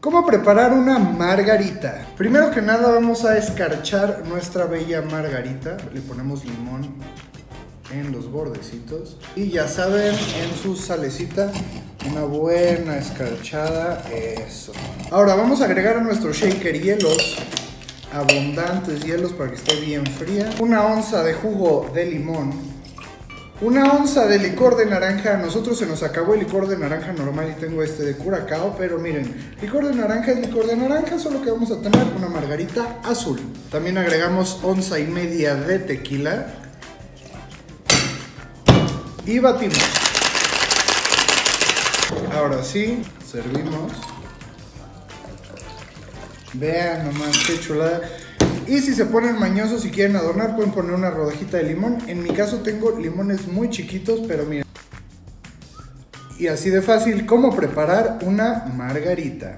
¿Cómo preparar una margarita? Primero que nada vamos a escarchar nuestra bella margarita. Le ponemos limón en los bordecitos. Y ya saben, en su salecita, una buena escarchada. Eso. Ahora vamos a agregar a nuestro shaker hielos. Abundantes hielos para que esté bien fría. Una onza de jugo de limón una onza de licor de naranja. Nosotros se nos acabó el licor de naranja normal y tengo este de curacao. Pero miren, licor de naranja es licor de naranja, solo que vamos a tener una margarita azul. También agregamos onza y media de tequila. Y batimos. Ahora sí, servimos. Vean nomás qué chulada. Y si se ponen mañosos y quieren adornar, pueden poner una rodajita de limón. En mi caso tengo limones muy chiquitos, pero miren. Y así de fácil, ¿cómo preparar una margarita?